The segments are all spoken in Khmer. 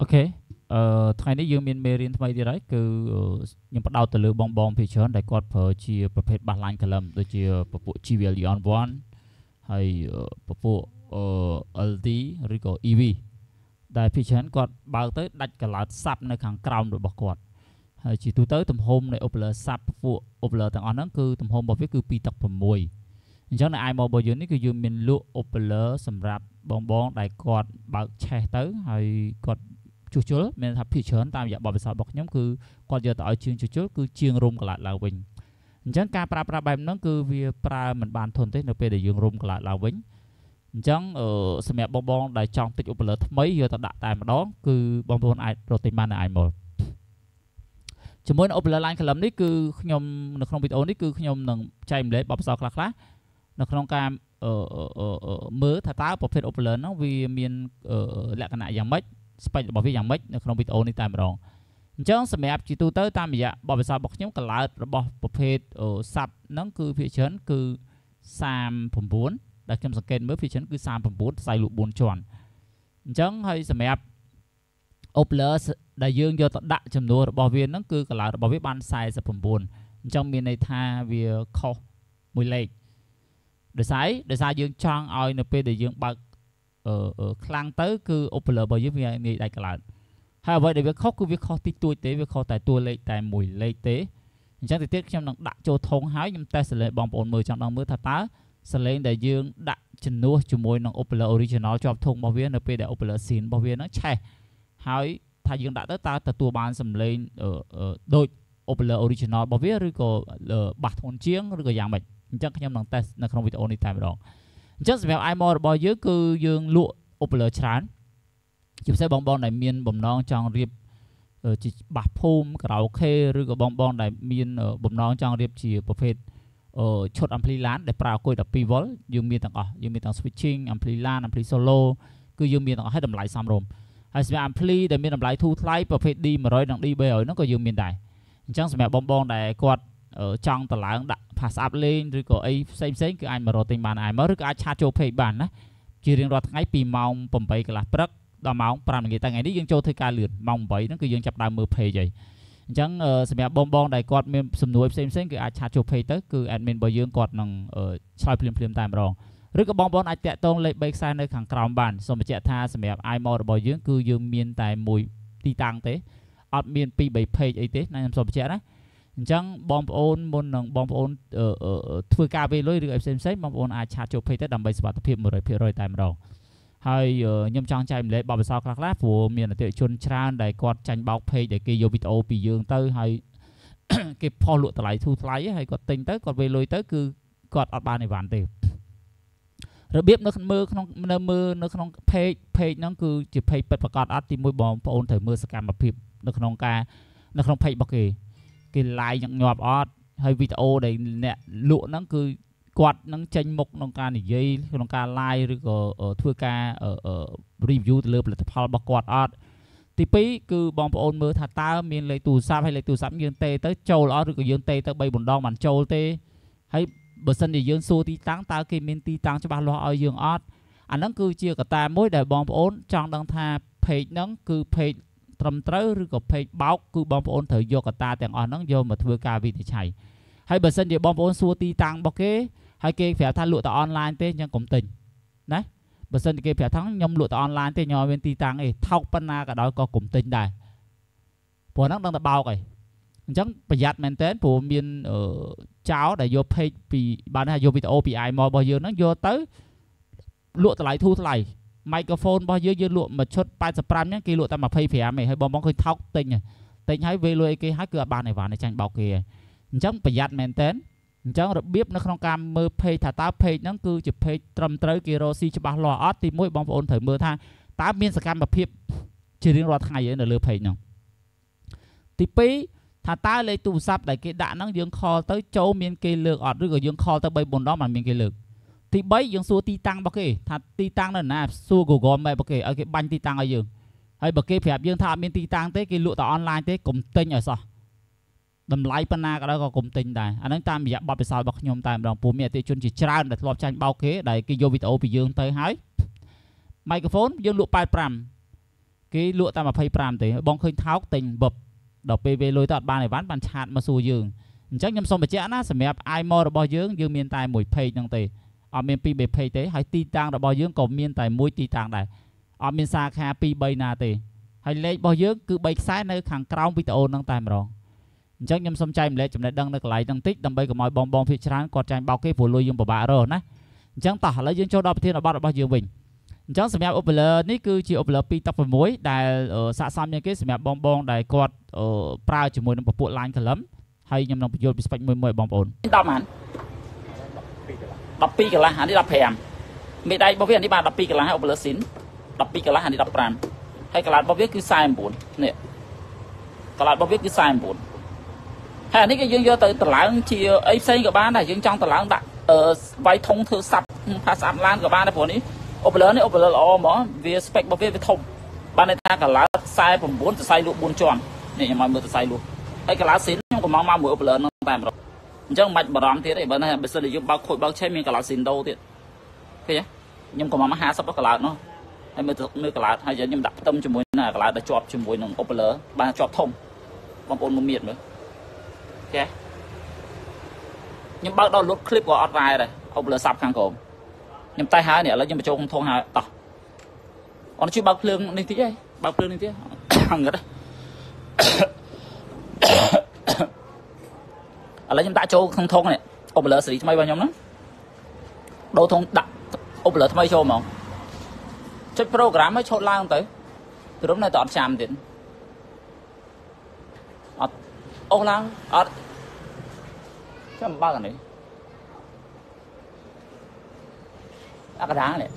អូខេអឺថ្ងៃនេះយើងមានមេរៀនថ្មីទៀតហើយគឺខ្ញុំបដោតទៅលើបងបងភាគច្រើនដែលគាត់ប្រើជាប្រភេទបាសឡាញកលឹមដូចជាពពួក GVL Leon 1ហើយពពួក LD ឬក៏ EV ដែលភាគច្រើនគាត់បើកទៅដាច់កឡោតសាប់នៅខាងក្រោមរបស់គាត់ហើយជាទូទៅទំហំនៃ Opler សាប់ពួក Opler ទាំងអស់ហ្នឹងគឺទំហំរបស់វាគឺ2ទឹក6អញ្ចឹងនៅ iMo របស់យើងនេះគឺយើងមានលក់ Opler សម្រាប់បងបងដែលគាត់បើកឆេះទៅហើយគាត់ ជួសជុលមានថាភាគច្រើនតាមរយៈបទពិសោធន៍របស់ខ្ញុំគឺគាត់យកទៅឲ្យជាងជួសជុលគឺជាងរុំកលាត់ឡើងវិញអញ្ចឹងការប្រើប្រាស់បែបហ្នឹងគឺវាប្រើមិនបានធន់ទេនៅពេលដែលយើងរុំកលាត់ឡើងវិញអញ្ចឹងសម្រាប់បងបងដែលចង់ទិញឧបករណ៍ថ្មីយកទៅដាក់តែម្ដងគឺបងប្អូនអាចរកទិញបាននៅ iMall ជាមួយនឹងឧបករណ៍ line column នេះគឺខ្ញុំនៅក្នុងវីដេអូនេះគឺខ្ញុំនឹងចែកម្លែកបទពិសោធន៍ខ្លះៗនៅក្នុងការមើលថាតើប្រភេទ Opler ហ្នឹងវាមានលក្ខណៈយ៉ាងម៉េច spec របស់វាយ៉ាងម៉េចនៅក្នុងវីដេអូនេះតែម្ដងអញ្ចឹងសម្រាប់ជាទូទៅតាមរយៈបទពិសោធន៍របស់ខ្ញុំកឡោតរបស់ប្រភេទ sub ហ្នឹងគឺភាគច្រើនគឺ39ដែលខ្ញុំសង្កេតមើលភាគច្រើនគឺ39ខ្សែលក់4ជាន់អញ្ចឹងហើយសម្រាប់ Opler ដែលយើងយកទៅដាក់ចំនួនរបស់វាហ្នឹងគឺកឡោតរបស់វាបាន49អញ្ចឹងមានន័យថាវាខុសមួយលេខដោយសារដោយសារយើងចង់ឲ្យនៅពេលដែលយើងបើកអឺ ខ្លាំងទៅគឺ Opler របស់យើងវាងាយដាច់ក្លោតហើយអ្វីដែលវាខុសគឺវាខុសតិចតួចទេវាខុសតែតួលេខតែមួយលេខទេអញ្ចឹងទៅទៀតខ្ញុំនឹងដាក់ចូលធុងហើយខ្ញុំតេស្តសលេងបងប្អូនមើលចង់ដឹងមើលថាតើសលេងដែលយើងដាក់ជំនួសជាមួយនឹង Opler Original ជាប់ធុងរបស់វានៅពេលដែល Opler Scene របស់វានឹងឆេះហើយថាយើងដាក់ទៅតើទទួលបានសំឡេងដូច Opler Original របស់វាឬក៏បាសធ្ងន់ជាងឬក៏យ៉ាងម៉េចអញ្ចឹងខ្ញុំនឹងតេស្តនៅក្នុងវីដេអូនេះតែម្ដង អញ្ចឹងសម្រាប់ iMore របស់យើងគឺយើងលក់ Opler ច្រើនជាពិសេសបងបងដែលមានបំណងចង់រៀបជាបាសភូមិការ៉ាអូខេឬក៏បងបងដែលមានបំណងចង់រៀបជាប្រភេទឈុត ampli LAN ដែលប្រើអគុយ12 V យើងមានទាំងអស់យើងមានទាំង switching ampli LAN ampli solo គឺយើងមានទាំងអស់ឲ្យតម្លៃសមរម្យហើយសម្រាប់ ampli ដែលមានតម្លៃធូរថ្លៃប្រភេទ D100 និង D300 ហ្នឹងក៏យើងមានដែរអញ្ចឹងសម្រាប់បងបងដែលគាត់ចង់តឡើងដាក់ pass up លេងឬក៏អីផ្សេងផ្សេងគឺអាចមករកទិញបានឯមកឬក៏អាចឆាតចូល page បានណាជារៀងរាល់ថ្ងៃពីម៉ោង8កន្លះព្រឹកដល់ម៉ោង5ល្ងាចតែថ្ងៃនេះយើងចូលធ្វើការលឿនម៉ោង8ហ្នឹងគឺយើងចាប់ដើមមើល page ហើយអញ្ចឹងសម្រាប់បងបងដែលគាត់មានសំណួរផ្សេងផ្សេងគឺអាចឆាតចូល page ទៅគឺ admin របស់យើងគាត់នឹងឆ្លើយភ្លាមភ្លាមតែម្ដងឬក៏បងប្អូនអាចតាក់ទងលេខ3ខ្សែនៅខាងក្រោមបានសូមបញ្ជាក់ថាសម្រាប់ iMode របស់យើងគឺយើងមានតែមួយទីតាំងទេអត់មាន2 3 page អីទេណាខ្ញុំសូមបញ្ជាក់ណា អញ្ចឹងបងប្អូនមុននឹងបងប្អូនធ្វើការវេលុយឬអីផ្សេងផ្សេងបងប្អូនអាចឆាតចូល page ទៅដើម្បីសុវត្ថិភាព100%តែម្ដងហើយខ្ញុំចង់ចែកម្លែកបបិសោខ្លះខ្លះព្រោះមានអតិថិជនច្រើនដែលគាត់ចាញ់បោក page ដែលគេយកវីដេអូពីយើងទៅហើយគេផុសលក់តម្លៃធូរថ្លៃហើយគាត់ទិញទៅគាត់វេលុយទៅគឺគាត់អត់បានអីវ៉ាន់ទេរបៀបនៅមើលក្នុងនៅមើលនៅក្នុង page page ហ្នឹងគឺជា page ពិតប្រាកដអត់ទីមួយបងប្អូនត្រូវមើលសកម្មភាពនៅក្នុងការនៅក្នុង page របស់គេ គេ live ញឹកញាប់អត់ហើយវីដេអូដែលអ្នកលក់ហ្នឹងគឺគាត់នឹងចេញមុខក្នុងការនិយាយក្នុងការ live ឬក៏ធ្វើការ review ទៅលើផលិតផលរបស់គាត់អត់ទី2គឺបងប្អូនមើលថាតើមានលេខទូរស័ព្ទហើយលេខទូរស័ព្ទយើងទេទៅចូលអត់ឬក៏យើងទេទៅ3បណ្ដងបានចូលទេហើយបើសិនជាយើងសួរទីតាំងតើគេមានទីតាំងច្បាស់លាស់ឲ្យយើងអត់អាហ្នឹងគឺជាកត្តាមួយដែលបងប្អូនចង់ដឹងថា page ហ្នឹងគឺ page ត្រឹមត្រូវឬក៏ page បោកគឺបងប្អូនត្រូវយកកត្តាទាំងអស់ហ្នឹងយកមកធ្វើការវិនិច្ឆ័យហើយបើសិនជាបងប្អូនសួរទីតាំងរបស់គេហើយគេប្រាប់ថាលក់តែអនឡាញទេអញ្ចឹងកុំទិញណាបើសិនជាគេប្រាប់ថាខ្ញុំលក់តែអនឡាញទេខ្ញុំអត់មានទីតាំងអីថោកប៉ុណ្ណាក៏ដោយក៏កុំទិញដែរព្រោះហ្នឹងដឹងតែបោកអីអញ្ចឹងប្រយ័ត្នមែនតើព្រោះមានចោលដែលយក page ពីបានថាយកវីដេអូពី iMall របស់យើងហ្នឹងយកទៅលក់តម្លៃធូរថ្លៃ microphone របស់យើងយើងលក់មួយឈុត85ហ្នឹងគេលក់តែ25ឯងហើយបងបងឃើញថោកទិញទិញហើយវេលុយអីគេហើយគឺអត់បានអីវ៉ាន់ចាញ់បោកគេអញ្ចឹងប្រយ័ត្នមែនតើអញ្ចឹងរបៀបនៅក្នុងការមើល page ថាតើ page ហ្នឹងគឺជា page ត្រឹមត្រូវគេរកស៊ីច្បាស់លាស់អត់ទី1បងប្អូនត្រូវមើលថាតើមានសកម្មភាពជារៀងរាល់ថ្ងៃឯនៅលើ page ហ្នឹងទី2ថាតើលេខទូរស័ព្ទដែលគេដាក់ហ្នឹងយើងខលទៅចូលមានគេលើកអត់ឬក៏យើងខលទៅ3 4ដងមិនមានគេលើក ទី3យើងសួរទីតាំងរបស់គេថាទីតាំងនៅណាសួរ Google Map របស់គេឲ្យគេបាញ់ទីតាំងឲ្យយើងហើយបើគេប្រាប់យើងថាអត់មានទីតាំងទេគេលក់តែអនឡាញទេកុំទិញឲ្យសោះតម្លៃប៉ុណ្ណាក៏ដោយក៏កុំទិញដែរអាហ្នឹងតាមរយៈបទពិសោធន៍របស់ខ្ញុំតែម្ដងពូមានអតិជនជាច្រើនដែលធ្លាប់ចាញ់បោកគេដែលគេយកវីដេអូពីយើងទៅហើយមីក្រូហ្វូនយើងលក់85គេលក់តែ25ទេបងឃើញថោកទិញបឹបដល់ពេលពេលលុយទៅអត់បានអីវ៉ាន់បានឆាតមកសួរយើងអញ្ចឹងខ្ញុំសូមបញ្ជាក់ណាសម្រាប់ iMo របស់យើងយើងមានតែមួយ page ហ្នឹងទេ អត់មានពីរបី page ទេហើយទីតាំងរបស់យើងក៏មានតែមួយទីតាំងដែរអត់មានសាខា2 3ណាទេហើយលេខរបស់យើងគឺ3ខ្សែនៅខាងក្រោមវីដេអូហ្នឹងតែម្ដងអញ្ចឹងខ្ញុំសូមចែកម្លែកចំណេះដឹងនៅកន្លែងហ្នឹងតិចដើម្បីកុំឲ្យបងបងភាគច្រើនគាត់ចាញ់បោកគេព្រោះលុយយើងពិបាករកណាអញ្ចឹងតោះឥឡូវយើងចូលដល់ប្រធានបទរបស់យើងវិញអញ្ចឹងសម្រាប់ Opler នេះគឺជា Opler 216ដែលស័ក្តិសមជាងគេសម្រាប់បងបងដែលគាត់ប្រើជាមួយនឹងពពួក line column ហើយខ្ញុំនឹងបញ្យល់ពី spec មួយមួយបងប្អូន10ហ្មង 12កន្លះអានេះ15មេដៃរបស់វាអានេះបាន12កន្លះហើយ Opler Sin 12កន្លះអានេះ15ហើយកន្លះរបស់វាគឺ49នេះកន្លះរបស់វាគឺ49ហើយអានេះគេយើងយកទៅតម្លើងជាអីផ្សេងក៏បានដែរយើងចង់តម្លើងដាក់វាយធុងធ្វើសាប់ផាសអាប់ឡានក៏បានដែរព្រោះនេះអូបលឺនេះអូបលឺល្អហ្មងវា spec របស់វាវាធំបានន័យថាកន្លៅ49សរសៃលក់4ជាន់នេះខ្ញុំឲ្យមើលសរសៃលក់ហើយកន្លៅស៊ីនខ្ញុំក៏មកមកមួយអូបលឺហ្នឹងតែម្ដង អញ្ចឹងមិនបាច់បារម្ភទៀតទេបើណាបើសិនជាយើងបើកខូចបើកឆេះមានកលោតស៊ីនដូទៀតឃើញទេខ្ញុំក៏មក50កលោតនោះហើយមើលមើលកលោតហើយខ្ញុំដាក់ផ្ទឹមជាមួយនឹងកលោតដែលជាប់ជាមួយនឹងអូបលឺបានជាប់ធំបងប្អូនមកមៀតមើលចេះខ្ញុំបើកដល់លុតឃ្លីបក៏អត់រ៉ែដែរអូបលឺសាប់ខាងក្រោមខ្ញុំតែហើយនេះឥឡូវខ្ញុំបញ្ចូលក្នុងធុងហើយតោះអត់ជួយបើកភ្លើងនេះតិចឯងបើកភ្លើងនេះទៀតអង្កត់ ឥឡូវខ្ញុំដាក់ចូលក្នុងធុងនេះអូបលឺសេរីថ្មីរបស់ខ្ញុំហ្នឹងដូរធុងដាក់អូបលឺថ្មីចូលហ្មងចុច program ឲ្យឆូតឡើងទៅព្រមនៅតែអត់ចាំទៀតអត់អូសឡើងអត់ចាំបើកអានេះអកដានេះ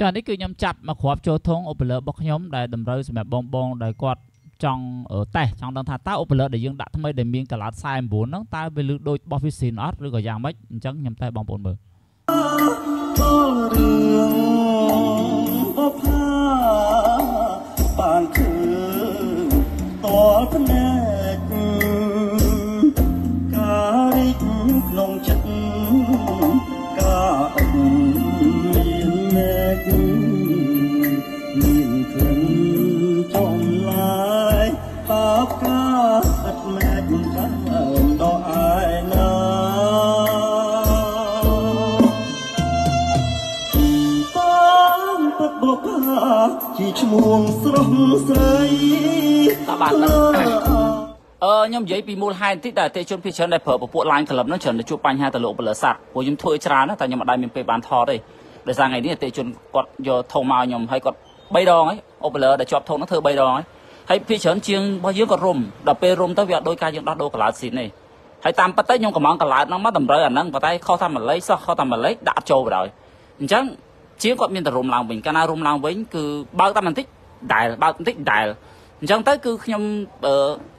ចានេះគឺខ្ញុំចាប់មកគ្រាប់ចូលធុងអូបលឺរបស់ខ្ញុំដែលតម្រូវសម្រាប់បងបងដែលគាត់ចង់តេស្តចង់ដឹងថាតើអូបលឺដែលយើងដាក់ថ្មីដែលមានកលាត49ហ្នឹងតើវាលឺដូចរបស់ Visin អត់ឬក៏យ៉ាងម៉េចអញ្ចឹងខ្ញុំតែបងប្អូនមើលរឿងអផាបានឃើញតលភ្នែ ជាឈ្មោះស្រស់ស្រីតបានអឺខ្ញុំនិយាយពីមូលហេតុបន្តិចតែអតិជនភាគច្រើនដែលប្រើពពួក line club ហ្នឹងច្រើនតែជួបបញ្ហាទៅលោកពលិស័កព្រោះខ្ញុំធ្វើច្រើនតែខ្ញុំមិនដែលមានពេលបានថតទេដោយសារថ្ងៃនេះអតិជនគាត់យកធំមកខ្ញុំហើយគាត់3ដងហើយអូបលឺដែលជាប់ធំហ្នឹងធ្វើ3ដងហើយហើយភាគច្រើនជាងរបស់យើងក៏រុំដល់ពេលរុំទៅវាអត់ដូចការយើងដោះដូរកន្លោតស៊ីនទេហើយតាមពិតទៅខ្ញុំកំងកន្លោតហ្នឹងមកតម្រូវអាហ្នឹងប៉ុន្តែខុសតាមម្លេចសោះខុសតាមម្លេចដាក់ចូលបណ្ដោយអញ្ចឹង ជាងគាត់មានតែរុំឡើងវិញកាលណារុំឡើងវិញគឺបើកតែបន្តិចដែលបើកបន្តិចដែលអញ្ចឹងទៅគឺខ្ញុំ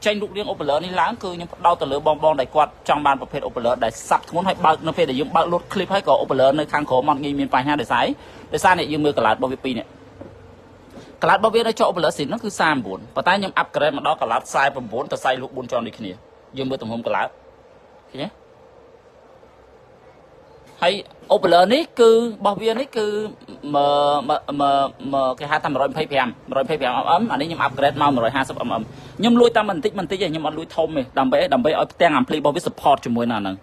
ចេញរូបរាង Opelor នេះឡើងគឺខ្ញុំផ្ដោតទៅលើបងបងដែលគាត់ចង់បានប្រភេទ Opelor ដែលសាប់ធ្ងន់ហើយបើកនៅពេលដែលយើងបើកលុត clip ហើយក៏ Opelor នៅខាងក្រោមអត់ងាយមានបញ្ហាដោយសារដោយសារនេះយើងមើលកាឡាតរបស់វាពីរនេះកាឡាតរបស់វានៅចុះ Opelor ស៊ីននោះគឺ39ប៉ុន្តែខ្ញុំ upgrade មកដល់កាឡាត49ទៅសៃលុក4ជាន់ដូចគ្នាយើងមើលទំហំកាឡាតឃើញទេ ហើយអូបលឺនេះគឺរបស់វានេះគឺមកគេហៅថា125 125 mm អានេះខ្ញុំអាប់ក្រេតមក 150 mm ខ្ញុំលួចតាមបន្តិចបន្តិចទេខ្ញុំអត់លួចធំទេដើម្បីដើម្បីឲ្យផ្ទាំងអាំភ្លីរបស់វា support ជាមួយនឹងហ្នឹង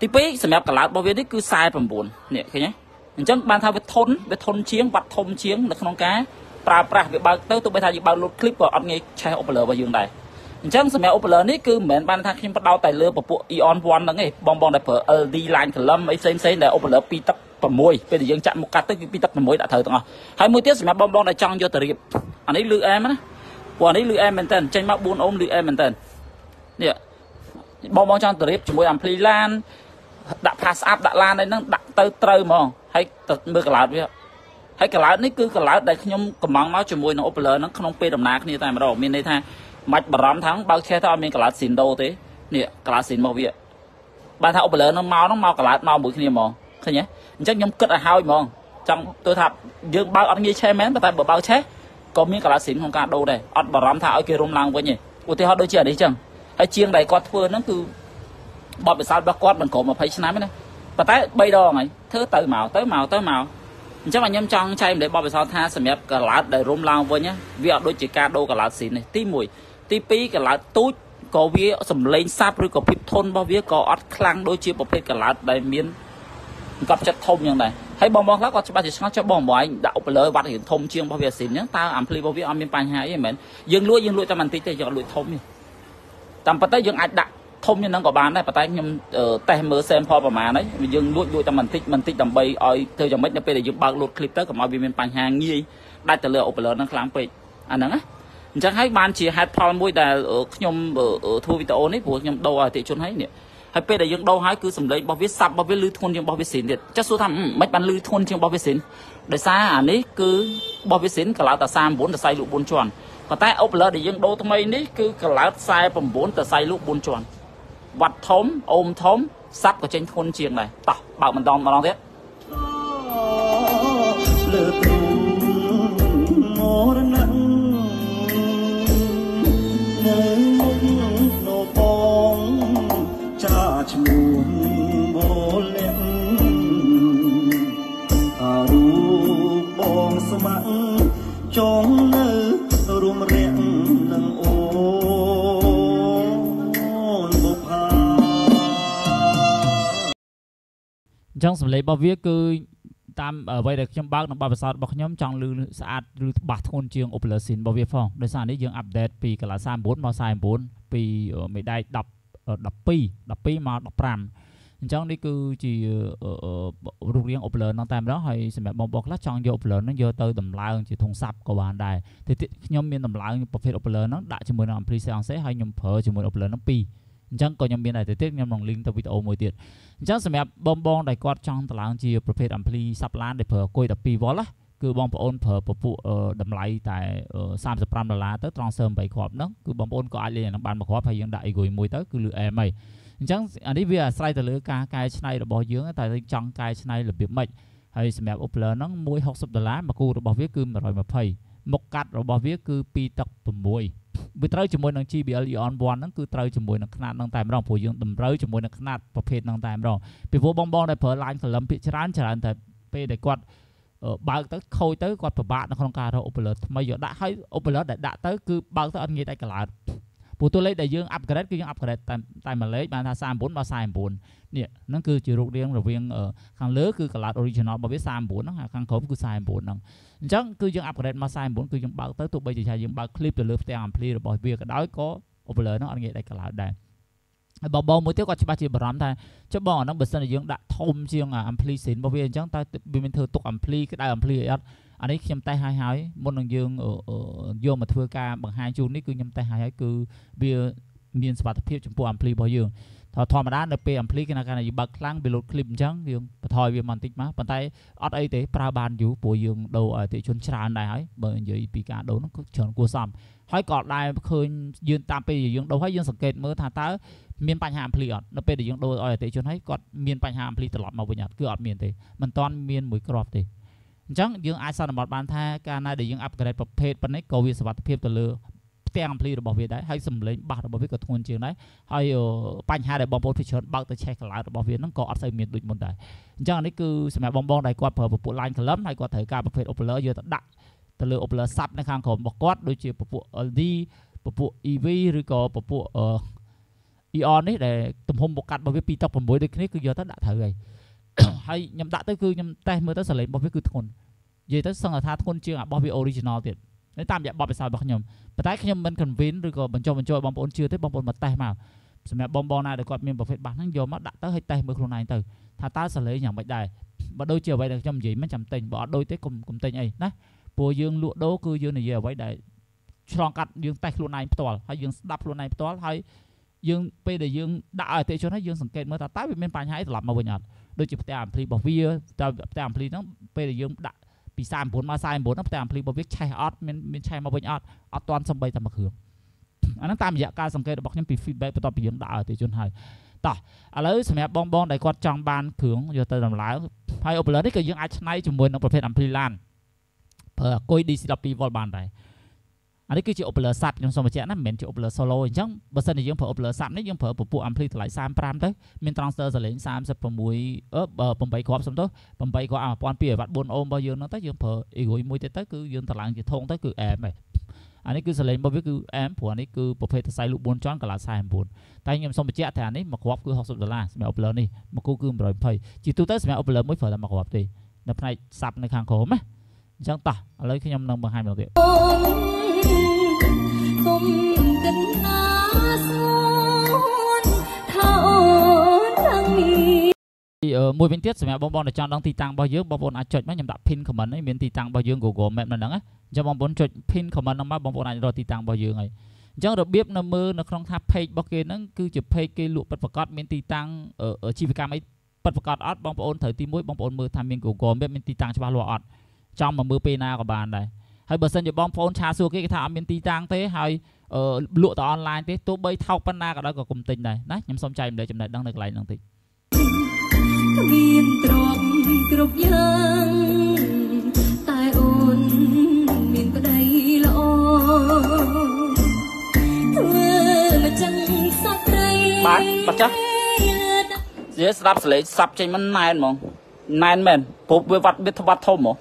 ទី2សម្រាប់កឡោតរបស់វានេះគឺ49នេះឃើញទេអញ្ចឹងបានថាវាធន់វាធន់ជាងបាត់ធំជាងនៅក្នុងការប្រើប្រាស់វាបើកទៅទោះបីថាយើងបើកលុត clip ក៏អត់ងាយឆេះអូបលឺរបស់យើងដែរ អញ្ចឹងសម្រាប់ Opel នេះគឺមិនមែនបានថាខ្ញុំបដោតតែលើពពួក Eon 1ហ្នឹងទេបងបងដែលប្រើ LD line column អីផ្សេងផ្សេងដែល Opel 2ទឹក6ពេលដែលយើងចាក់មុខកាត់ទៅគឺ2ទឹក6ដាក់ត្រូវទាំងអស់ហើយមួយទៀតសម្រាប់បងបងដែលចង់យកទៅរៀបអានេះលឺអែមណាព្រោះអានេះលឺអែមមែនតើចេញមក4អូមលឺអែមមែនតើនេះបងបងចង់ទៅរៀបជាមួយ ampli ឡានដាក់ pass up ដាក់ឡានអីហ្នឹងដាក់ទៅត្រូវហ្មងហើយទៅមើលកឡោតវាហើយកឡោតនេះគឺកឡោតដែលខ្ញុំកំងមកជាមួយនឹង Opel ហ្នឹងក្នុងពេលដំណើរគ្នាតែម្ដងមានន័យថា មិនបារម្ភថាបើកឆេះទៅអត់មានកឡាតស៊ីនដូទេនេះកឡាតស៊ីនមកវាបានថាអូបលឺនឹងមកហ្នឹងមកកឡាតមកមួយគ្នាហ្មងឃើញទេអញ្ចឹងខ្ញុំគិតឲ្យហើយហ្មងចង់ទៅថាយើងបើកអត់ងាយឆេះមែនតែបើបើកឆេះក៏មានកឡាតស៊ីនក្នុងការដូរដែរអត់បារម្ភថាឲ្យគេរុំឡើងវិញទេឧទាហរណ៍ដូចជាអានេះអញ្ចឹងហើយជាងដែលគាត់ធ្វើហ្នឹងគឺបបិសោតរបស់គាត់មិនក្រោម20ឆ្នាំទេណាប៉ុន្តែ3ដងហើយធ្វើទៅមកទៅមកទៅមកអញ្ចឹងខ្ញុំចង់ចែកម្លែកបបិសោថាសម្រាប់កឡោតដែលរុំឡើងវិញវាអត់ដូចជាការដូរកឡោតស៊ីននេះទី1 ទី2កឡោតទូចក៏វាសំឡេងសាប់ឬក៏ភាពធន់របស់វាក៏អត់ខ្លាំងដូចជាប្រភេទកឡោតដែលមានកប់ចិត្តធំយ៉ាងដែរហើយបងបងខ្លះគាត់ច្បាស់ជាឆ្ងល់ចុះបងបងឯងដាក់ឧបលើវត្តរៀងធំជាងរបស់វាស៊ីនអញ្ចឹងតើអាំភ្លីរបស់វាអត់មានបញ្ហាអីមែនយើងលួចយើងលួចតែបន្តិចទេយើងអត់លួចធំទេតាមប៉ុន្តែយើងអាចដាក់ធំយ៉ាងហ្នឹងក៏បានដែរប៉ុន្តែខ្ញុំតេស្តមើល sample ប្រហែលហើយយើងលួចលួចតែបន្តិចបន្តិចដើម្បីឲ្យធ្វើយ៉ាងម៉េចនៅពេលដែលយើងបើក load clip ទៅកុំឲ្យវាមានបញ្ហាងាយដាច់ទៅលើ upload ហ្នឹងខ្លាំងពេកអាហ្នឹងណា អញ្ចឹងហើយបានជាហេតុផលមួយដែលខ្ញុំធ្វើវីដេអូនេះព្រោះខ្ញុំដូរឲ្យអតិជនហើយនេះហើយពេលដែលយើងដូរហើយគឺសំឡេងរបស់វាសាប់របស់វាលឺធ្ងន់ជាងរបស់វាស៊ីនទៀតចាស់សួរថាមិនបានលឺធ្ងន់ជាងរបស់វាស៊ីនដោយសារអានេះគឺរបស់វាស៊ីនកឡោតតែ39តសៃលក់4ជាន់ប៉ុន្តែអូបឡឺដែលយើងដូរថ្មីនេះគឺកឡោត49តសៃលក់4ជាន់វត្តធំអូមធំសាប់ក៏ចេញធ្ងន់ជាងដែរតោះបើកម្ដងម្ដងទៀតលើទ្រូ របស់វាគឺតាមអ្វីដែលខ្ញុំបើកនៅបទពិសោធន៍របស់ខ្ញុំចង់លឺស្អាតឬបាសធ្ងន់ជាង Opera Sin របស់វាផងដោយសារនេះយើងអាប់ដេតពីកន្លះ39មក49ពីមេដៃ10 12 12មក15អញ្ចឹងនេះគឺជារូបរាង upload ហ្នឹងតែម្ដងហើយសម្រាប់បងប្អូនខ្លះចង់យក upload ហ្នឹងយកទៅតម្លើងជាធុងសាប់ក៏បានដែរតែខ្ញុំមានតម្លើងប្រភេទ upload ហ្នឹងដាក់ជាមួយនឹង ampli seance ហើយខ្ញុំប្រើជាមួយ upload ហ្នឹងពីរ អញ្ចឹងក៏ខ្ញុំមានដែរទៅទៀតខ្ញុំនឹង link ទៅវីដេអូមួយទៀតអញ្ចឹងសម្រាប់បងបងដែលគាត់ចង់តម្លើងជាប្រភេទ ampli សាប់ឡានដែលប្រើគុយ12 V ណាគឺបងប្អូនប្រើពពួកតម្លៃតែ35ដុល្លារទៅត្រង់សើ8គ្រាប់ហ្នឹងគឺបងប្អូនក៏អាចលេងនឹងបានមួយគ្រាប់ហើយយើងដាក់អីគួយមួយទៅគឺលឺអែមហីអញ្ចឹងអានេះវាអាស្រ័យទៅលើការកែច្នៃរបស់យើងតែយើងចង់កែច្នៃរបៀបម៉េចហើយសម្រាប់ Upler ហ្នឹង160ដុល្លារមួយគូរបស់វាគឺ120មុខកាត់របស់វាគឺ2ទឹក6 វាត្រូវជាមួយនឹង JBL Eon 1ហ្នឹងគឺត្រូវជាមួយនឹងຂະຫນាតហ្នឹងតែម្ដងព្រោះយើងតម្រូវជាមួយនឹងຂະຫນាតប្រភេទហ្នឹងតែម្ដងពីព្រោះបងបងដែលប្រើ line column ភាគច្រើនច្រើនតែពេលដែលគាត់បើកទៅខូចទៅគាត់ពិបាកនៅក្នុងការរក upload ថ្មីយកដាក់ហើយ upload ដែលដាក់ទៅគឺបើកទៅអត់ងាយដាច់កន្លោត ព្រោះតួលេខដែលយើង upgrade គឺយើង upgrade តែតែមួយលេខបានថា39មក49នេះហ្នឹងគឺជារូបរាងរវាងខាងលើគឺ color original របស់វា39ហ្នឹងខាងក្រោមគឺ49ហ្នឹងអញ្ចឹងគឺយើង upgrade មក49គឺយើងបើកទៅទោះបីជាយើងបើក clip ទៅលើផ្ទាំង ampli របស់វាក៏ដោយក៏ upload ហ្នឹងអត់ងាយដាច់ color ដែរហើយបងបងមួយទៀតគាត់ច្បាស់ជាបារម្ភថាចុះបងអាហ្នឹងបើសិនជាយើងដាក់ធំជាង ampli scene របស់វាអញ្ចឹងតើវាមានធ្វើទុក ampli ក្តៅ ampli អីអត់ អានេះខ្ញុំតេស្តឲ្យហើយមុននឹងយើងយកមកធ្វើការបង្ហាញជូននេះគឺខ្ញុំតេស្តឲ្យហើយគឺវាមានសុវត្ថិភាពចំពោះ ampli របស់យើងថាធម្មតានៅពេល ampli គេថាកាលយើងបើកខ្លាំងវា load clip អញ្ចឹងយើងបន្ថយវាបន្តិចមកប៉ុន្តែអត់អីទេប្រើបានយូរព្រោះយើងដូរអតិជនច្រើនដែរហើយបើនិយាយពីការដូរនោះគឺច្រើនគួរសមហើយក៏ដែរឃើញយើងតាមពេលយើងដូរហើយយើងសង្កេតមើលថាតើមានបញ្ហា ampli អត់នៅពេលដែលយើងដូរឲ្យអតិជនហើយគាត់មានបញ្ហា ampli ត្រឡប់មកវិញអត់គឺអត់មានទេមិនតាន់មានមួយគ្រាប់ទេ អញ្ចឹងយើងអាចសន្មតបានថាការណាដែលយើង upgrade ប្រភេទប៉ុណ្ណេះក៏វាសុវត្ថិភាពទៅលើផ្ទាំង ampli របស់វាដែរហើយសំឡេងបាសរបស់វាក៏ធ្ងន់ជាងដែរហើយបញ្ហាដែលបងប្អូនភិច្រើនបើកទៅឆេះកឡោតរបស់វាហ្នឹងក៏អត់សូវមានដូចមុនដែរអញ្ចឹងនេះគឺសម្រាប់បងបងដែលគាត់ប្រើពពួក line column ហើយគាត់ត្រូវការប្រភេទ upler យកទៅដាក់ទៅលើ upler sub នៅខាងក្រោមរបស់គាត់ដូចជាពពួក LD ពពួក EV ឬក៏ពពួក EON នេះដែលទំហំបកាត់របស់វា2ត6ដូចគ្នាគឺយកទៅដាក់ត្រូវហើយ ហើយខ្ញុំដាក់ទៅគឺខ្ញុំតេស្តមើលទៅសលេងរបស់វាគឺធ្ងន់និយាយទៅសឹងថាធ្ងន់ជាងរបស់វា original ទៀតនេះតាមរយៈបទពិសោធន៍របស់ខ្ញុំប៉ុន្តែខ្ញុំមិន convince ឬក៏បញ្ចុះបញ្ចូលបងប្អូនជឿទេបងប្អូនមកតេស្តមកសម្រាប់បងបងណាដែលគាត់មានប្រភេទបាសហ្នឹងយកមកដាក់ទៅឲ្យតេស្តមើលខ្លួនឯងទៅថាតើសលេងយ៉ាងម៉េចដែរបើដូចជាអ្វីដែលខ្ញុំនិយាយមិនចាំទិញបើអត់ដូចទេកុំកុំទិញអីណាព្រោះយើងលក់ដូរគឺយើងនិយាយអ្វីដែលឆ្លងកាត់យើងតេស្តខ្លួនឯងផ្ទាល់ហើយយើងស្ដាប់ខ្លួនឯងផ្ទាល់ហើយយើងពេលដែលយើងដាក់ឲ្យអតិជនហើយយើងសង្កេតមើលថាតើវាមានបញ្ហាអីត្រឡប់មកវិញអត់ ដូចជាផ្ទះអាំភ្លីរបស់វាតើផ្ទះអាំភ្លីហ្នឹងពេលដែលយើងដាក់ពី39មក49ហ្នឹងផ្ទះអាំភ្លីរបស់វាឆេះអត់មានមានឆេះមកវិញអត់អត់តាន់សំបីតែមួយគ្រឿងអាហ្នឹងតាមរយៈការសង្កេតរបស់ខ្ញុំពី feedback បន្ទាប់ពីយើងដាក់ឲ្យអតិជនហើយតោះឥឡូវសម្រាប់បងបងដែលគាត់ចង់បានគ្រឿងយកទៅដំឡើងហើយ upload នេះក៏យើងអាចឆ្នៃជាមួយនឹងប្រភេទ ampli LAN ប្រើអគុយ DC 12V បានដែរ អានេះគឺជា Opler SAP ខ្ញុំសូមបញ្ជាក់ណាមិនមែនជា Opler Solo អញ្ចឹងបើសិនជាយើងប្រើ Opler SAP នេះយើងប្រើពពួក ampli តម្លៃ35ទៅមាន transfer សលេង36អឺ8គ្រាប់សំទោស8គ្រាប់1200វ៉ាត់4អូមរបស់យើងហ្នឹងទៅយើងប្រើ Eroy មួយទៀតទៅគឺយើងតម្លើងជាធុងទៅគឺ AM ឯងអានេះគឺសលេងរបស់វាគឺ AM ព្រោះអានេះគឺប្រភេទសរសៃលូក4ជាន់កន្លង49តែខ្ញុំសូមបញ្ជាក់ថាអានេះមួយគ្រាប់គឺ60ដុល្លារសម្រាប់ Opler នេះមួយគូគឺ120ជាទូទៅសម្រាប់ Opler មួយប្រើតែមួយគ្រាប់ទេនៅផ្នែក SAP នៅខាងក្រោមណាអញ្ចឹងតោះឥឡូវខ្ញុំនឹងបង្ហាញម្ដងទៀត គុំគិតណាសួនថាអូនទាំងនេះមួយវិញទៀតសម្រាប់បងប្អូនដែលចង់ដឹងទីតាំងរបស់យើងបងប្អូនអាចចុចមកខ្ញុំដាក់ pin comment ហើយមានទីតាំងរបស់យើង Google Map នៅហ្នឹងណាអញ្ចឹងបងប្អូនចុច pin comment ហ្នឹងមកបងប្អូនអាចរកទីតាំងរបស់យើងហើយអញ្ចឹងរបៀបនៅមើលនៅក្នុងថា page របស់គេហ្នឹងគឺជា page គេលក់ពិតប្រាកដមានទីតាំងជីវកម្មអីពិតប្រាកដអត់បងប្អូនត្រូវទី1បងប្អូនមើលថាមាន Google Map មានទីតាំងច្បាស់លាស់អត់ចង់មកមើលពេលណាក៏បានដែរ ហើយបើសិនជាបងប្អូនឆាសួរគេគេថាអត់មានទីតាំងទេហើយលក់ទៅអនឡាញទេទោះបីថោកប៉ុណ្ណាក៏ដោយក៏គុំទិញដែរណាខ្ញុំសូមចែកម្លែកចំណេះដឹងនៅកន្លែងហ្នឹងតិចមានទ្រពគ្រប់យ៉ាងតែអូនមានប្តីល្អធ្វើមកចឹងសត្វត្រីបាទបាត់ចាស់និយាយស្ដាប់សលេងសាប់ចេញមិនណែនហ្មងណែនមែនព្រោះវាវត្តវាធ្វាត់ធំហ្មង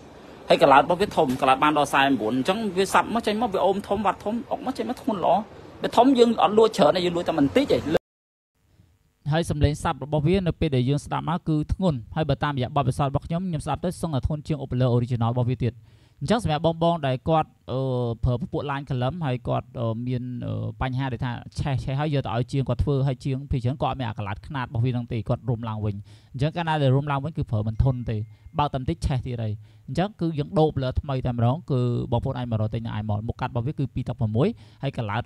ហើយកលាតរបស់វាធំកលាតបានដល់49អញ្ចឹងវាសាប់មកចេញមកវាអូមធំវត្តធំអុកមកចេញមកធ្ងន់ល្អវាធំយើងអត់លួចច្រើនទេយើងលួចតែបន្តិចឯងហើយសំឡេងសាប់របស់វានៅពេលដែលយើងស្ដាប់មកគឺធ្ងន់ហើយបើតាមរយៈបទពិសោធន៍របស់ខ្ញុំខ្ញុំស្ដាប់ទៅសឹងតែធ្ងន់ជាង Opel Original របស់វាទៀត អញ្ចឹងសម្រាប់បងបងដែលគាត់ប្រើពពួក line កលឹមហើយគាត់មានបញ្ហាដែលថាឆេះឆេះហើយយកទៅឲ្យជាងគាត់ធ្វើហើយជាងពីច្រើនគាត់អត់មានអាកឡាត់ខ្នាតរបស់វានឹងទេគាត់រុំឡើងវិញអញ្ចឹងកាលណាដែលរុំឡើងវិញគឺប្រើមិនធន់ទេបើតែបន្តិចឆេះទៀតហើយអញ្ចឹងគឺយើងដូបលើថ្មីតែម្ដងគឺបងប្អូនអាចមករកទិញនៅ iMall មុខកាត់របស់វាគឺ216ហើយកឡាត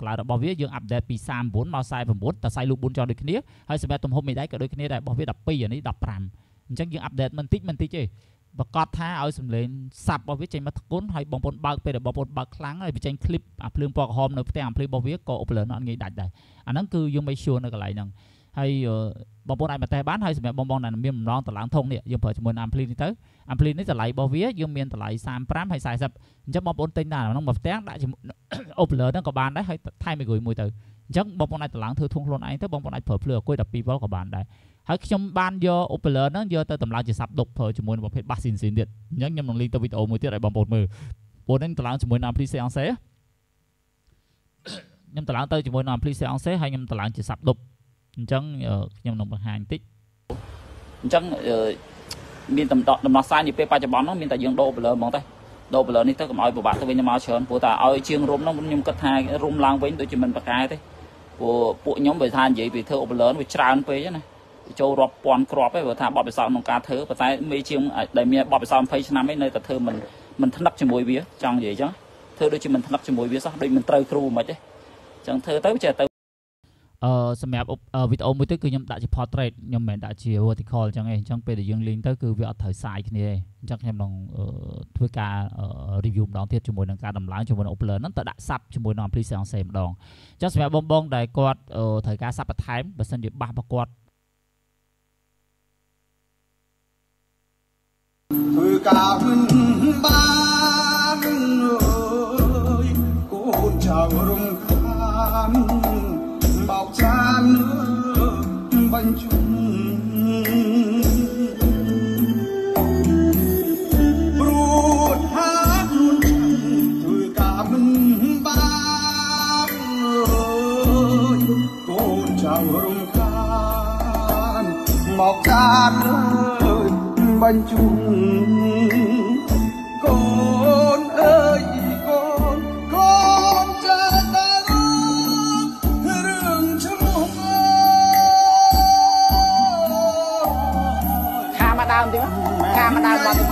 កឡាតរបស់វាយើងអាប់ដេតពី39មក49តែសាយលូ4ចោលដូចគ្នាហើយសម្រាប់ទំហំមេដៃក៏ដូចគ្នាដែររបស់វា12អានេះ15អញ្ចឹងយើងអាប់ដេតមិនតិចមិនតិចទេ ប្រកាសថាឲ្យសម្លេងសាប់របស់វាចេញមកធ្ងន់ហើយបងប្អូនបើកពេលរបស់បងប្អូនបើកខ្លាំងហើយបញ្ចេញឃ្លីបអាភ្លើងពណ៌ក្រហមនៅផ្ទះអាភ្លើងរបស់វាក៏អូបលឺអត់ងាយដាច់ដែរអាហ្នឹងគឺយើងមិន sure នៅកន្លែងហ្នឹងហើយបងប្អូនអាចមកតេសបានហើយសម្រាប់បងប្អូនដែលមានបំណងតម្លើងធំនេះយើងប្រើជាមួយអាំភ្លីនេះទៅអាំភ្លីនេះតម្លៃរបស់វាយើងមានតម្លៃ35ហើយ40អញ្ចឹងបងប្អូនទិញតាមហ្នឹងមកផ្ទះដាក់ជាមួយអូបលឺហ្នឹងក៏បានដែរហើយថែមមួយមួយទៅអញ្ចឹងបងប្អូនអាចតម្លើងធ្វើធុងខ្លួនឯងទៅបងប្អូនអាចប្រើភ្លើងអគុយ12វ៉ុលក៏បានដែរ ហើយខ្ញុំបានយក Opel ហ្នឹងយកទៅតម្លើងជាសាប់ដុកប្រើជាមួយនឹងប្រភេទ bass ស៊ីនស៊ីនទៀតអញ្ចឹងខ្ញុំនឹងលីងទៅវីដេអូមួយទៀតឲ្យបងប្អូនមើលបងនេះតម្លើងជាមួយនឹង ampli seance ខ្ញុំតម្លើងទៅជាមួយនឹង ampli seance ហើយខ្ញុំតម្លើងជាសាប់ដុកអញ្ចឹងខ្ញុំនឹងបង្ហាញបន្តិចអញ្ចឹងមានដំដំណោះស្រាយនាពេលបច្ចុប្បន្នហ្នឹងមានតែយើងដូរ Opel ហ្មងទេដូរ Opel នេះទៅកុំឲ្យពិបាកទៅវិញទៅមកច្រើនព្រោះតែឲ្យជាងរុំហ្នឹងខ្ញុំគិតថារុំឡើងវិញដូចជាមិនប្រកែទេព្រោះពួកខ្ញុំបើថានិយាយពីធ្វើ Opel វាច្រើនពេកណា ចូលរាប់ពាន់គ្រាប់ឯងបើថាបបិសោតក្នុងការធ្វើប៉ុន្តែមេជាងដែលមានបបិសោត20ឆ្នាំឯងនៅតែធ្វើមិនមិនថ្នឹកជាមួយវាចង់និយាយអញ្ចឹងធ្វើដូចជាមិនថ្នឹកជាមួយវាសោះដូចមិនត្រូវគ្រូមិនទេអញ្ចឹងធ្វើទៅចេះទៅអឺសម្រាប់វីដេអូមួយទៀតគឺខ្ញុំដាក់ជា portrait ខ្ញុំមិនមែនដាក់ជា vertical អញ្ចឹងឯងអញ្ចឹងពេលដែលយើងលេងទៅគឺវាអត់ត្រូវសាយគ្នាទេអញ្ចឹងខ្ញុំនឹងធ្វើការ review ម្ដងទៀតជាមួយនឹងការដំឡើងជាមួយនឹង Opler ហ្នឹងទៅដាក់សាប់ជាមួយនឹង Ampli Seance ម្ដងអញ្ចឹងសម្រាប់បងបងដែលគាត់ត្រូវការសាប់បន្ថែមបើសិនជាបាសរបស់គាត់ធ្វើ ការមិនបានអើយកូនចៅរំខានបោកចានបញ្ជុំព្រួតហាខ្លួនធ្វើការមិនបានអើយកូនចៅ បញ្ជូនកូនអើយកូនកូនចាតារឿងឈ្មោះខាមកដើមតិចខាមកដើមបាត់តិច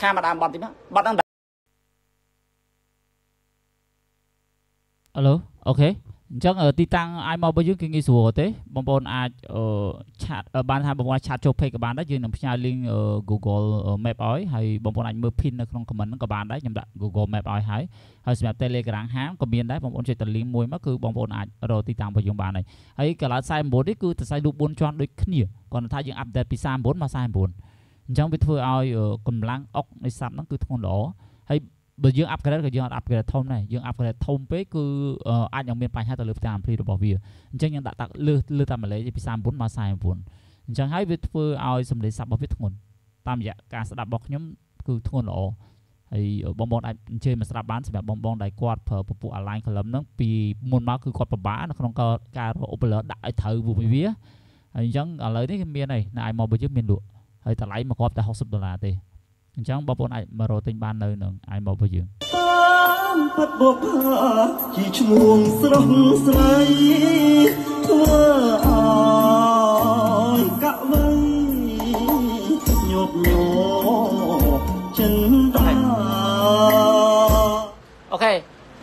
ខាមកដើមបាត់តិចបាត់ហ្នឹងហៅឡូ អូខេអញ្ចឹងទីតាំង iMode របស់យើងគឺងាយស្រួលទេបងប្អូនអាចឆាតបានថាបងប្អូនឆាតចូល page ក៏បានដែរយើងនឹងផ្ញើ link Google Map ឲ្យហើយបងប្អូនអាចមើល pin នៅក្នុង comment ហ្នឹងក៏បានដែរខ្ញុំដាក់ Google Map ឲ្យហើយហើយសម្រាប់ Telegram ហាងក៏មានដែរបងប្អូនចុចទៅ link មួយមកគឺបងប្អូនអាចរកទីតាំងរបស់យើងបានហើយហើយកន្លង49នេះគឺតសៃលូ4ជាន់ដូចគ្នាគ្រាន់តែថាយើង update ពី 39មក49អញ្ចឹងវាធ្វើឲ្យកម្លាំងអុកនៃសាប់ហ្នឹងគឺធ្ងន់ល្អហើយ បើយើង upgrade ក៏យើងអត់ upgrade ធំដែរយើង upgrade ធំពេកគឺអាចនឹងមានបញ្ហាទៅលើផ្ទាំង ampli របស់វាអញ្ចឹងយើងដាក់តាលើលើតាមម៉ាឡេពី39មក49អញ្ចឹងហើយវាធ្វើឲ្យសំឡេងស័ព្ទរបស់វាធ្ងន់តាមរយៈការស្ដាប់របស់ខ្ញុំគឺធ្ងន់ល្អហើយបងប្អូនអាចអញ្ជើញមកស្ដាប់បានសម្រាប់បងប្អូនដែលគាត់ប្រើពពួក align column ហ្នឹងពីមុនមកគឺគាត់ពិបាកនៅក្នុងការរក upload ដាក់ឲ្យត្រូវវាហើយអញ្ចឹងឥឡូវនេះគឺមានហើយនៅ iMob របស់យើងមានលក់ហើយតម្លៃមកគាត់តែ60ដុល្លារទេ អញ្ចឹងបងប្អូនអាចមករកទិញបាននៅនឹង iMob របស់យើងតាមពិតបុកជាឈ្មោះស្រស់ស្រីធ្វើអើយកៈវៃញប់ញោចិនដាអូខេ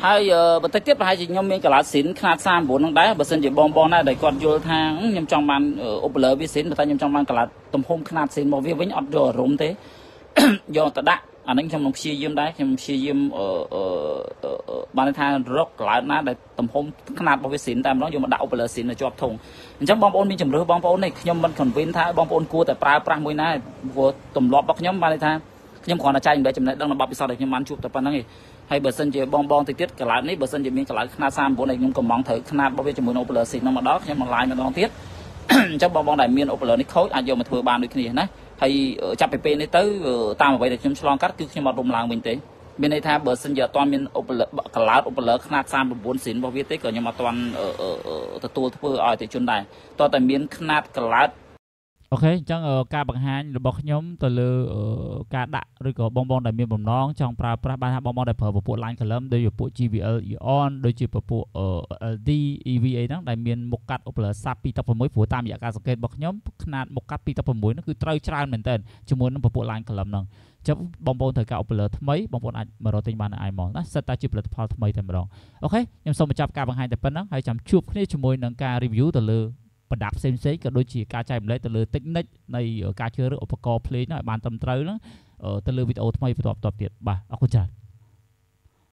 ហើយបន្តិចទៀតប្រហែលជាខ្ញុំមានកលាស៊ីនខ្នាត39ហ្នឹងដែរបើសិនជាបងបងណាដែលគាត់យល់ថាខ្ញុំចង់បានឧបលើវាស៊ីនតែខ្ញុំចង់បានកលាទំហំខ្នាតស៊ីនរបស់វាវិញអត់យកអារម្មណ៍ទេ យកទៅដាក់អានឹងខ្ញុំនឹងព្យាយាមដែរខ្ញុំព្យាយាមអឺបានថារកកន្លែងណាដែលទំហំខ្នាតរបស់វាស៊ីនតែម្ដងយកមកដាក់ឧបលើស៊ីននៅជាប់ធុងអញ្ចឹងបងប្អូនមានជំរឿបងប្អូននេះខ្ញុំមិន convince ថាបងប្អូនគួរតែប្រើប្រាស់មួយណាព្រោះទម្លាប់របស់ខ្ញុំបានថាខ្ញុំគ្រាន់តែចែកអំពីចំណេះដឹងរបស់ពិសោធន៍ដែលខ្ញុំបានជួបតែប៉ុណ្្នឹងឯងហើយបើសិនជាបងបងតិចទៀតកន្លែងនេះបើសិនជាមានកន្លែងខ្នាត39ដែលខ្ញុំកំងត្រូវខ្នាតរបស់វាជាមួយនឹង Opel Seat នោះមកដល់ខ្ញុំបន្លាយម្ដងទៀតអញ្ចឹងបងបងដែលមាន Opel នេះខូចអាចយកមកធ្វើបានដូចគ្នាណា ហើយចាប់ពីពេលនេះទៅតាមអ្វីដែលខ្ញុំឆ្លងកាត់គឺខ្ញុំអត់រំឡើងវិញទេមានន័យថាបើសិនជាអត់ទាន់មានកន្លោតឧបលើខ្នាត39ស៊ីនរបស់វាទេក៏ខ្ញុំអត់ទាន់ទទួលធ្វើឲ្យអតិជនដែរតើតែមានខ្នាតកន្លោត អូខេអញ្ចឹងការបង្ហាញរបស់ខ្ញុំទៅលើការដាក់ឬក៏បងបងដែលមានបំណងចង់ប្រើប្រាស់បានថាបងបងដែលប្រើពពួក line column ដូចពពួក GVL Eon ដូចជាពពួក LD EVA ហ្នឹងដែលមានមុខកាត់ Opel SAP 216ព្រោះតាមរយៈការសង្កេតរបស់ខ្ញុំຂະຫນាតមុខកាត់216ហ្នឹងគឺត្រូវច្រើនមែនតើជាមួយនឹងពពួក line column ហ្នឹងចឹងបងប្អូនត្រូវការ Opel ថ្មីបងប្អូនអាចមករកទិញបាននៅ iMall ណាសិតតែជាផលិតផលថ្មីតែម្ដងអូខេខ្ញុំសូមបញ្ចប់ការបង្ហាញតែប៉ុណ្្នឹងហើយចាំជួបគ្នាជាមួយនឹងការ review ទៅលើ ប្រដាប់ផ្សេងផ្សេងក៏ដូចជាការចែករំលែកទៅលើ technique នៃការជ្រើសរើសឧបករណ៍ភ្លេងហ្នឹងឲ្យបានត្រឹមត្រូវហ្នឹងទៅលើវីដេអូថ្មីបន្តទៀតបាទអរគុណច្រើន